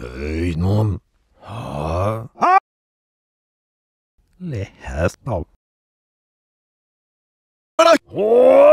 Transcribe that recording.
Hej nån? Ja? Les hästar. Hon!